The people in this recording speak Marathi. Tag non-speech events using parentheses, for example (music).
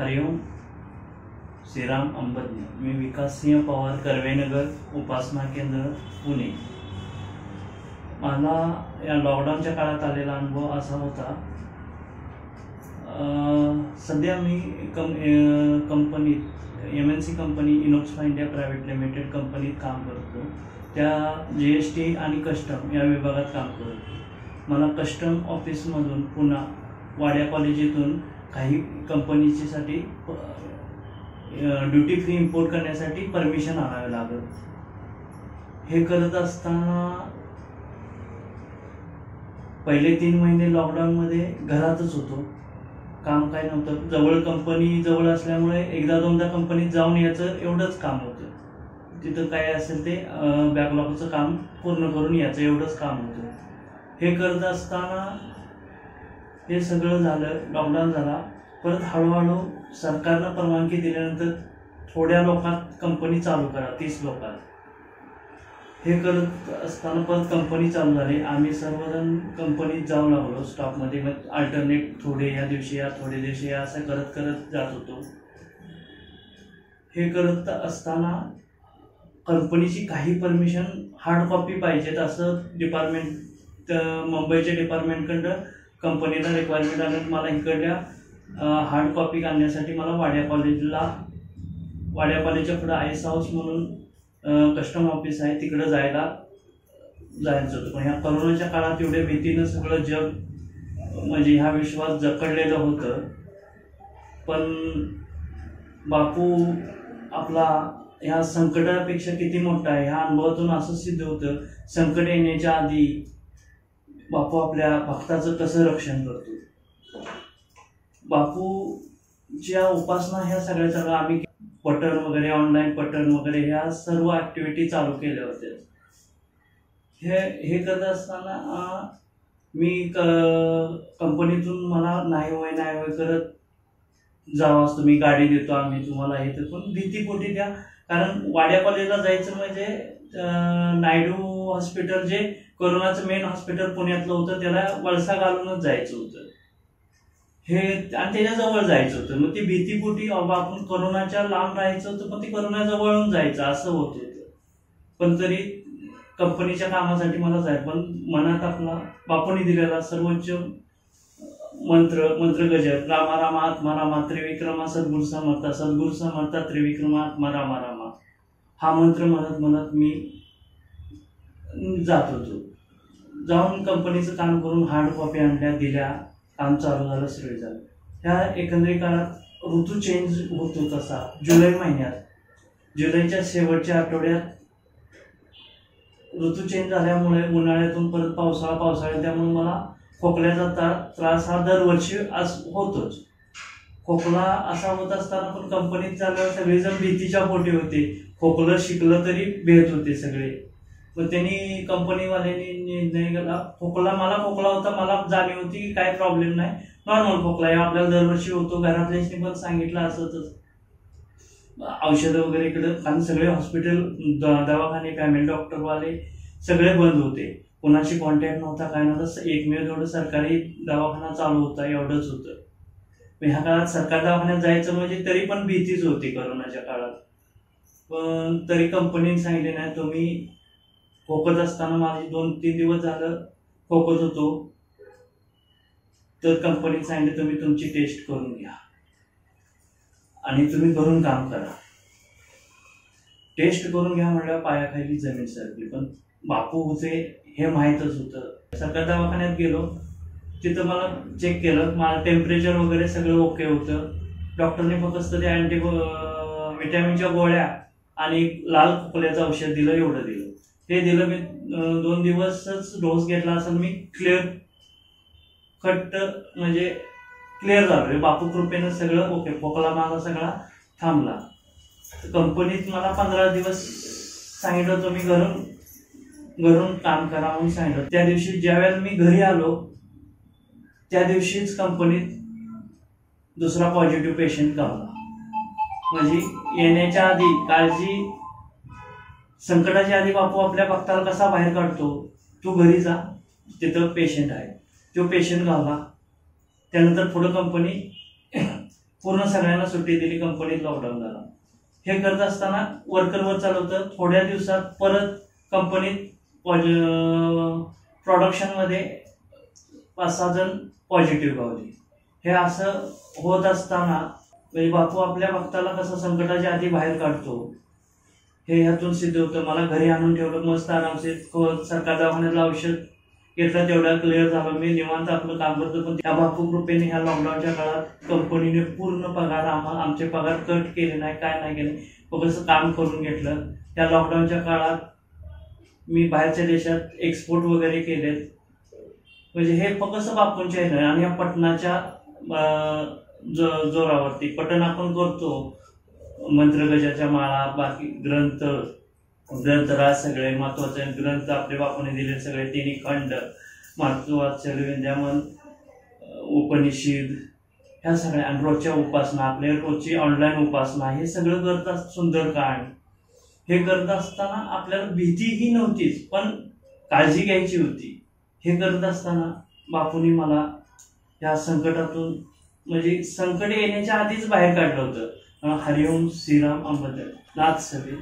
हरिओम श्रीराम अंबज्ञ. मी विकास सिंह पवार कर्वेनगर उपासना केंद्र पुणे. मला या लॉकडाऊनच्या काळात आलेला अनुभव असा होता सध्या मी कम कंपनीत एम एन सी कंपनी इनोक्सफा इंडिया प्रायव्हेट लिमिटेड कंपनीत काम करतो. त्या जी एस टी आणि कस्टम या विभागात काम करतो. मला कस्टम ऑफिसमधून पुन्हा वाड्या कॉलेजीतून काही कंपनीच्यासाठी ड्युटी फ्री इम्पोर्ट करण्यासाठी परमिशन आणावे लागत. हे करत असताना पहिले तीन महिने लॉकडाऊनमध्ये घरातच होतो. काम काय नव्हतं. जवळ कंपनी जवळ असल्यामुळे एकदा दोनदा कंपनीत जाऊन यायचं एवढंच काम होतं. तिथं काय असेल ते बॅकलॉगचं काम पूर्ण करून यायचं एवढंच काम होतं. हे करत असताना हे सगळं झालं लॉकडाऊन झाला. परत हळूहळू सरकारनं परवानगी दिल्यानंतर थोड्या लोकात कंपनी चालू करा तीस लोकात. हे करत असताना परत कंपनी चालू झाली. आम्ही सर्वजण कंपनीत जाऊ लागलो. स्टॉकमध्ये मग अल्टरनेट थोडे या दिवशी या थोडे दिवशी या असं करत करत जात होतो. हे करत असताना कंपनीची काही परमिशन हार्ड कॉपी पाहिजेत असं डिपार्टमेंट मुंबईच्या डिपार्टमेंटकडं कंपनीला रिक्वायरमेंट आलं मला इकडल्या हार्ड कॉपी आणण्यासाठी मला वाड्या कॉलेजला वाड्या कॉलेजच्या पुढं आयस हाऊस म्हणून कस्टम ऑफिस आहे तिकडं जायला जायचं होतं. पण ह्या करोनाच्या काळात एवढ्या भीतीनं सगळं जग म्हणजे ह्या विश्वास जकडलेलं होतं. पण बापू आपला ह्या संकटापेक्षा किती मोठा आहे? ह्या अनुभवातून असं सिद्ध होतं संकट येण्याच्या आधी बापू आपल्या भक्ताचं कसं रक्षण करतो? बापूच्या उपासना ह्या सगळ्या सगळं आम्ही पटण वगैरे ऑनलाईन पटण वगैरे ह्या सर्व ऍक्टिव्हिटी चालू केल्या होत्या. हे हे करत असताना मी क- कंपनीतून मला नाही होय नाही होय करत जावाच तुम्ही गाडी देतो आम्ही तुम्हाला हे तर पण भीतीपोटी द्या कारण वाड्या कॉलेजला जायचं म्हणजे नायडू हॉस्पिटल जे कोरोनाचं मेन हॉस्पिटल पुण्यातलं होतं त्याला वळसा घालूनच जायचं होतं. हे आणि त्याच्याजवळ जायचं होतं. मग ती भीतीपोटी आपण कोरोनाच्या लांब राहायचं होतं पण ती कोरोनाजवळून जायचं असं होत होतं. पण तरी कंपनीच्या कामासाठी मला जाय पण मनात आपला बापूने दिलेला सर्वोच्च मंत्र मंत्र गज रामा रामा आत्मा रामा त्रिविक्रमा सद्गुरु समर्था सद्गुरु समर्था त्रिविक्रमा आत्मा रामा रामा. हा मंत्र म्हणत म्हणत मी जात होतो. जाऊन कंपनीचं काम करून हार्ड कॉपी आणल्या दिल्या काम चालू झालं सगळे झालं. ह्या एकंदरीत काळात ऋतू चेंज होतो तसा जुलै महिन्यात. जुलैच्या शेवटच्या आठवड्यात ऋतू चेंज झाल्यामुळे उन्हाळ्यातून परत पावसाळा पावसाळा त्यामुळे मला खोकल्याचा ता- त्रास हा दरवर्षी अस होतोच. खोकला असा होत असताना पण कंपनीत चालल्यावर सगळेजण भीतीच्या पोटी होते. खोकलं शिकलं तरी भेट होते सगळे. मग त्यांनी कंपनीवाल्यांनी निर्णय केला खोकला मला खोकला होता मला जाणीव होती की काय प्रॉब्लेम नाही. नॉर्मल खोकला आहे. आपल्याला दरवर्षी होतो. घरातल्याशी पण सांगितलं असंच औषधं वगैरे इकडं. कारण सगळे हॉस्पिटल दवाखाने फॅमिली डॉक्टरवाले सगळे बंद होते. कोणाशी कॉन्टॅक्ट नव्हता काय नव्हता. एकमेव जेवढं सरकारी दवाखाना चालू होता. एवढंच होतं. ह्या काळात सरकार दवाखान्यात जायचं म्हणजे तरी पण भीतीच होती करोनाच्या काळात. पण तरी कंपनीने सांगितले नाही तुम्ही खोकत असताना माझे दोन तीन दिवस झालं खोकत होतो. तर कंपनी सांगितलं तुम्ही तुमची टेस्ट करून घ्या. आणि तुम्ही घरून काम करा. टेस्ट करून घ्या म्हणल्या पायाखाली जमीन सरकली. पण बापू होते हे माहीतच होतं. सरकारी दवाखान्यात गेलो. तिथं मला चेक केलं. मला टेम्परेचर वगैरे सगळं ओके होतं. डॉक्टरने फक्त ते अँटी विटॅमिनच्या गोळ्या आणि लाल खोकल्याचं औषध दिलं एवढं दिलं. ते दिलं मी दोन दिवसच डोस घेतला असेल मी क्लिअर खट्ट म्हणजे क्लिअर झालो. म्हणजे बापू कृपेनं सगळं ओके खोकला माझा सगळा थांबला. कंपनीत मला पंधरा दिवस सांगितलं होतं मी घरून घरून काम करा म्हणून सांगितलं. त्या दिवशी ज्यावेळेला मी घरी आलो त्या दिवशीच कंपनीत दुसरा पॉझिटिव्ह पेशंट गावला म्हणजे येण्याच्या आधी काळजी संकटाच्या आधी बापू आपल्या भक्ताला कसा बाहेर काढतो? तू घरी जा. तिथं पेशंट आहे. तो पेशंट घालला त्यानंतर पुढं कंपनी (clears throat) पूर्ण सगळ्यांना सुट्टी दिली. कंपनीत लॉकडाऊन झाला. हे करत असताना वर्करवर चालवतं. थोड्या दिवसात परत कंपनीत प्रोडक्शनमध्ये पाच सहा जण पॉझिटिव्ह गावले. हे असं होत असताना म्हणजे बापू आपल्या भक्ताला कसं संकटाच्या आधी बाहेर काढतो? हे ह्यातून सिद्ध होतं. मला घरी आणून ठेवलं. मस्त आरामशीर सरकार दवाखान्यातलं औषध घेतलं. तेवढा क्लिअर झालं. मी निवांत आपलं काम करतो. पण त्या बापू कृपेने ह्या लॉकडाऊनच्या काळात कंपनीने पूर्ण पगार आम्हाला आमचे पगार कट केले नाही काय नाही केले. मग कसं काम करून घेतलं. त्या लॉकडाऊनच्या काळात मी बाहेरच्या देशात एक्सपोर्ट वगैरे केलेत. म्हणजे हे फक्त बापूंचे आहे आणि या पटनाच्या जोरावरती पटण आपण करतो. मंत्रगजाच्या माळा बाकी ग्रंथ ग्रंथराज सगळे महत्त्वाचे ग्रंथ आपले बापूने दिले सगळे तिन्ही खंड महत्त्वाचे विद्यामन उपनिषद ह्या सगळ्या आणि रोजच्या उपासना आपल्या रोजची ऑनलाईन उपासना हे सगळं करत सुंदर सुंदरकांड हे करत असताना आपल्याला भीतीही नव्हतीच पण काळजी घ्यायची होती. हे करत असताना बापूंनी मला या संकटातून म्हणजे संकट येण्याच्या आधीच बाहेर काढलं होतं. آخر يوم صيام أبدا لا تسبي